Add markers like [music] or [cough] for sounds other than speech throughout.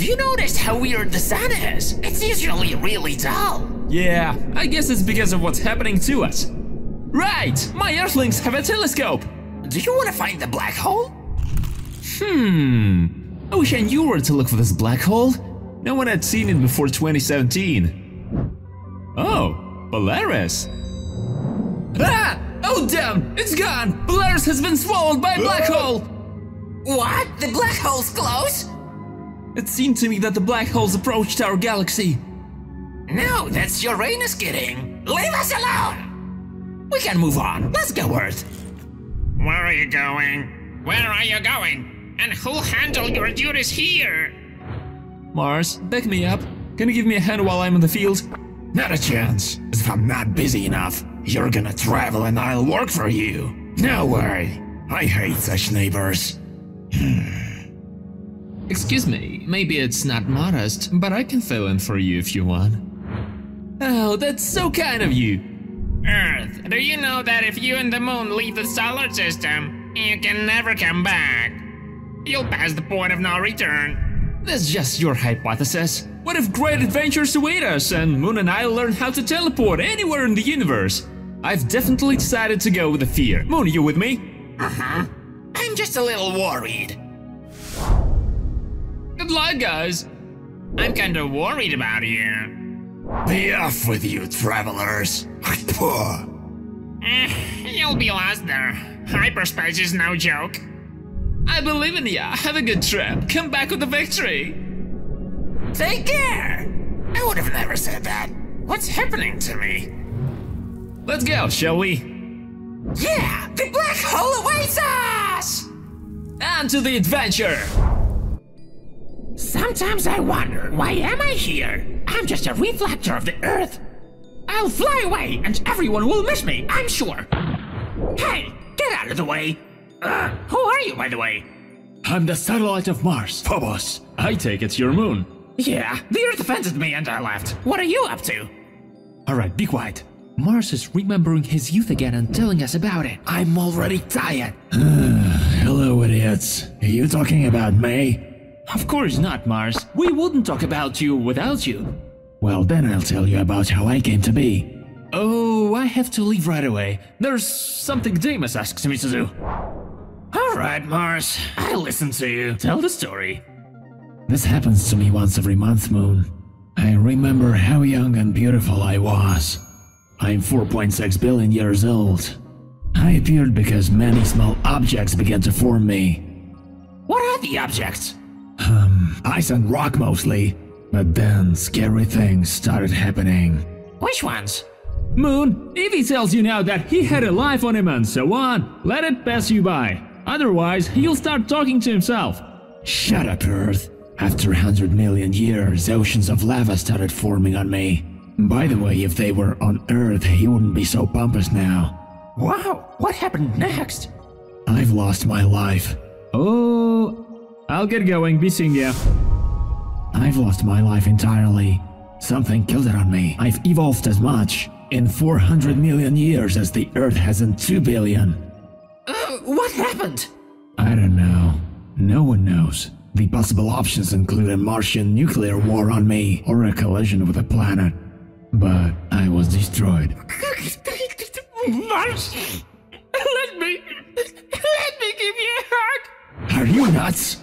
Have you noticed how weird the sun is? It's usually really dull. Yeah, I guess it's because of what's happening to us. Right! My Earthlings have a telescope! Do you want to find the black hole? Hmm. I wish I knew where to look for this black hole. No one had seen it before 2017. Oh, Polaris. Ah! Oh damn! It's gone! Polaris has been swallowed by a black hole! What? The black hole's close? It seemed to me that the black holes approached our galaxy. No, that's Uranus kidding. Leave us alone! We can move on. Let's go, Earth. Where are you going? Where are you going? And who'll handle your duties here? Mars, back me up. Can you give me a hand while I'm in the field? Not a chance. If I'm not busy enough, you're gonna travel and I'll work for you. No worry. I hate such neighbors. Hmm. Excuse me, maybe it's not modest, but I can fill in for you if you want. Oh, that's so kind of you. Earth, do you know that if you and the moon leave the solar system, you can never come back? You'll pass the point of no return. That's just your hypothesis. What if great adventures await us and Moon and I learn how to teleport anywhere in the universe? I've definitely decided to go with the fear. Moon, you with me? Uh-huh. I'm just a little worried. Good luck, guys. I'm kinda worried about you. Be off with you, travelers. [laughs] Poor. Eh, you'll be lost there. Hyperspace is no joke. I believe in ya. Have a good trip. Come back with a victory. Take care. I would have never said that. What's happening to me? Let's go, shall we? Yeah, the black hole awaits us! On to the adventure! Sometimes I wonder, why am I here? I'm just a reflector of the Earth. I'll fly away and everyone will miss me, I'm sure. Hey, get out of the way. Uh, who are you, by the way? I'm the satellite of Mars, Phobos. I take it's your moon. Yeah, the Earth offended me and I left. What are you up to? Alright, be quiet. Mars is remembering his youth again and telling us about it. I'm already tired. [sighs] Hello, idiots. Are you talking about me? Of course not, Mars. We wouldn't talk about you without you. Well, then I'll tell you about how I came to be. Oh, I have to leave right away. There's something Deimos asks me to do. Alright, Mars. I'll listen to you. Tell the story. This happens to me once every month, Moon. I remember how young and beautiful I was. I'm 4.6 billion years old. I appeared because many small objects began to form me. What are the objects? Um, ice and rock mostly. But then scary things started happening. Which ones? Moon, if he tells you now that he had a life on him and so on, let it pass you by. Otherwise, he'll start talking to himself. Shut up, Earth. After a 100 million years, oceans of lava started forming on me. By the way, if they were on Earth, he wouldn't be so pompous now. Wow, what happened next? I've lost my life. Oh, I'll get going. Be seeing ya. I've lost my life entirely. Something killed it on me. I've evolved as much in 400 million years as the Earth has in 2 billion. Uh, what happened? I don't know. No one knows. The possible options include a Martian nuclear war on me or a collision with a planet. But I was destroyed. [laughs] Mars! Let me... Let me give you a hug!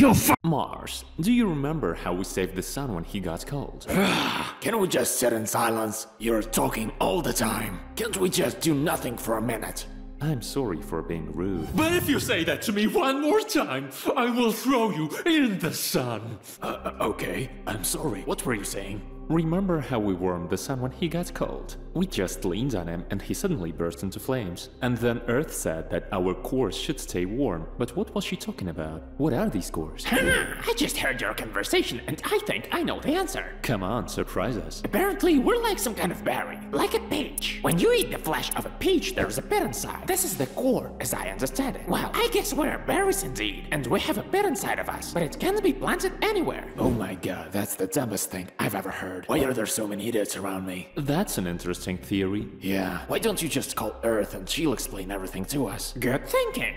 Go f- Mars, do you remember how we saved the sun when he got cold? [sighs] Can we just sit in silence? You're talking all the time. Can't we just do nothing for a minute? I'm sorry for being rude. But if you say that to me one more time, I will throw you in the sun. Uh, okay, I'm sorry. What were you saying? Remember how we warmed the sun when he got cold? We just leaned on him and he suddenly burst into flames. And then Earth said that our cores should stay warm. But what was she talking about? What are these cores? [laughs] I just heard your conversation and I think I know the answer. Come on, surprise us. Apparently, we're like some kind of berry, like a peach. When you eat the flesh of a peach, there's a bit inside. This is the core, as I understand it. Well, I guess we're berries indeed, and we have a bit inside of us, but it can be planted anywhere. Oh my god, that's the dumbest thing I've ever heard. Why are there so many idiots around me? That's an interesting theory. Yeah, why don't you just call Earth and she'll explain everything to us? Good thinking.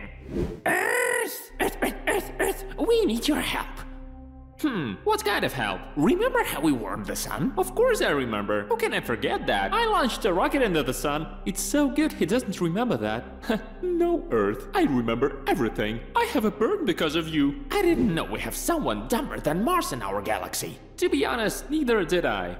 Earth! Earth, Earth, Earth, Earth, we need your help. Hmm, what kind of help? Remember how we warmed the sun? Of course I remember. How can I forget that? I launched a rocket into the sun. It's so good he doesn't remember that. [laughs] no, Earth. I remember everything. I have a burn because of you. I didn't know we have someone dumber than Mars in our galaxy. To be honest, neither did I.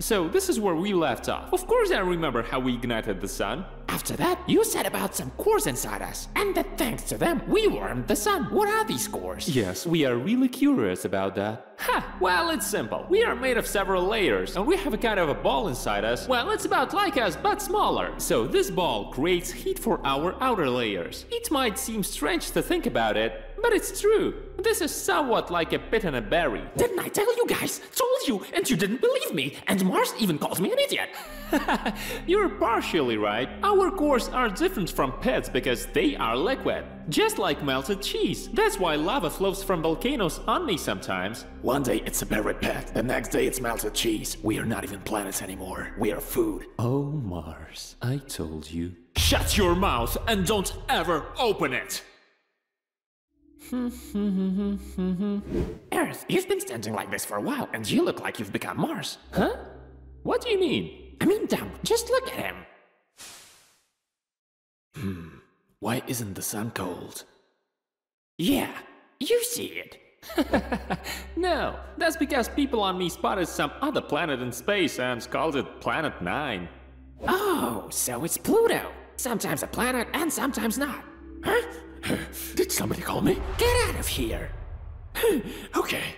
So, this is where we left off. Of course I remember how we ignited the sun. After that, you said about some cores inside us, and that thanks to them, we warmed the sun. What are these cores? Yes, we are really curious about that. Ha! Well, it's simple. We are made of several layers, and we have a kind of a ball inside us. Well, it's about like us, but smaller. So this ball creates heat for our outer layers. It might seem strange to think about it, but it's true. This is somewhat like a pit and a berry. Didn't I tell you guys? Told you, and you didn't believe me, and Mars even calls me an idiot. [laughs] You're partially right. Our cores are different from pets because they are liquid. Just like melted cheese. That's why lava flows from volcanoes on me sometimes. One day it's a berry pet, the next day it's melted cheese. We are not even planets anymore. We are food. Oh, Mars, I told you. Shut your mouth and don't ever open it! [laughs] Earth, you've been standing like this for a while, and you look like you've become Mars. Huh? What do you mean? I mean, dumb, just look at him. Hmm. Why isn't the sun cold? Yeah, you see it. [laughs] no, that's because people on me spotted some other planet in space and called it Planet 9. Oh, so it's Pluto. Sometimes a planet and sometimes not. Huh? Did somebody call me? Get out of here. [laughs] okay.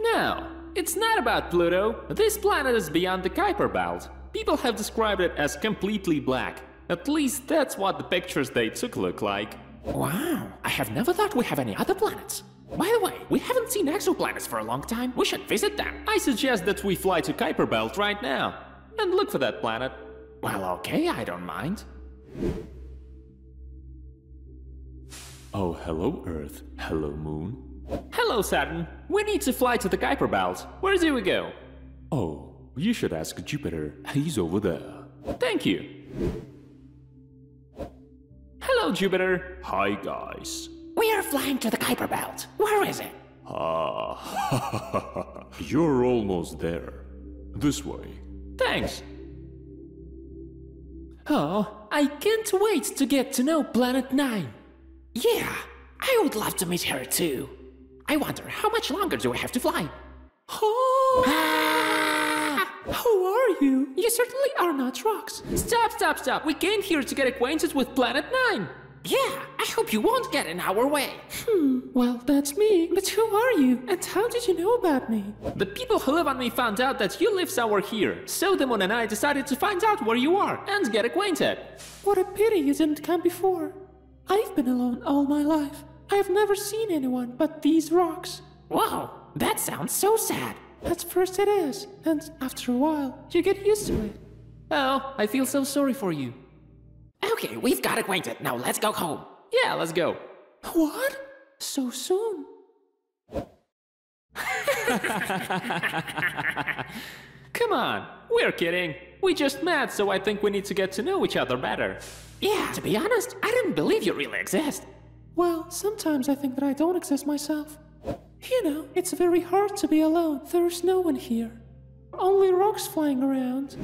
No, it's not about Pluto. This planet is beyond the Kuiper Belt. People have described it as completely black. At least that's what the pictures they took look like. Wow, I have never thought we have any other planets. By the way, we haven't seen exoplanets for a long time. We should visit them. I suggest that we fly to Kuiper Belt right now and look for that planet. Well, okay, I don't mind. Oh, hello, Earth. Hello, Moon. Hello, Saturn. We need to fly to the Kuiper Belt. Where do we go? Oh, you should ask Jupiter. He's over there. Thank you. Hello, Jupiter. Hi, guys. We are flying to the Kuiper Belt. Where is it? Ah, [laughs] you're almost there. This way. Thanks. Oh, I can't wait to get to know Planet 9. Yeah, I would love to meet her too. I wonder, how much longer do I have to fly? Oh! Ah! Who are you? You certainly are not rocks. Stop, stop, stop. We came here to get acquainted with Planet 9. Yeah, I hope you won't get in our way. Hmm, well, that's me. But who are you? And how did you know about me? The people who live on me found out that you live somewhere here. So the moon and I decided to find out where you are and get acquainted. What a pity you didn't come before. I've been alone all my life. I've never seen anyone but these rocks. Wow, that sounds so sad. At first it is, and after a while, you get used to it. Oh, I feel so sorry for you. Okay, we've got acquainted. Now let's go home. Yeah, let's go. What? So soon? [laughs] Come on, we're kidding. We just met, so I think we need to get to know each other better. Yeah, to be honest, I didn't believe you really exist. Well, sometimes I think that I don't exist myself. You know, it's very hard to be alone. There's no one here. Only rocks flying around.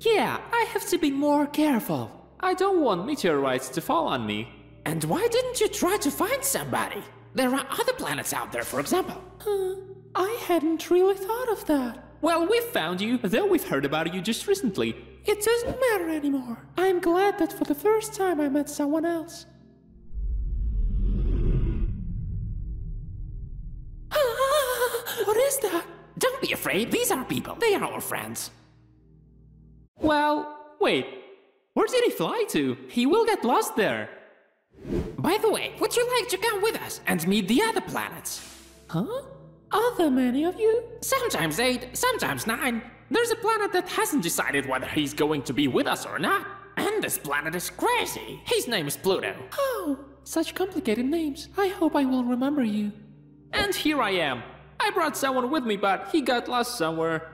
Yeah, I have to be more careful. I don't want meteorites to fall on me. And why didn't you try to find somebody? There are other planets out there, for example. Huh, I hadn't really thought of that. Well, we've found you, though we've heard about you just recently. It doesn't matter anymore. I'm glad that for the first time I met someone else. [gasps] what is that? Don't be afraid, these are people. They are our friends. Well, wait. Where did he fly to? He will get lost there. By the way, would you like to come with us and meet the other planets? Huh? Are there many of you? Sometimes eight, sometimes nine. There's a planet that hasn't decided whether he's going to be with us or not. And this planet is crazy. His name is Pluto. Oh, such complicated names. I hope I will remember you. And here I am. I brought someone with me, but he got lost somewhere.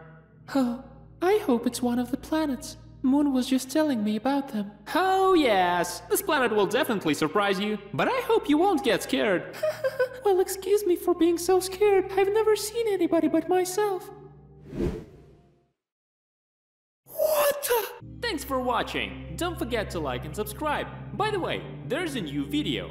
Oh, I hope it's one of the planets. Moon was just telling me about them. Oh, yes. This planet will definitely surprise you, but I hope you won't get scared. [laughs] well, excuse me for being so scared. I've never seen anybody but myself. What? Thanks for watching. Don't forget to like and subscribe. By the way, there's a new video.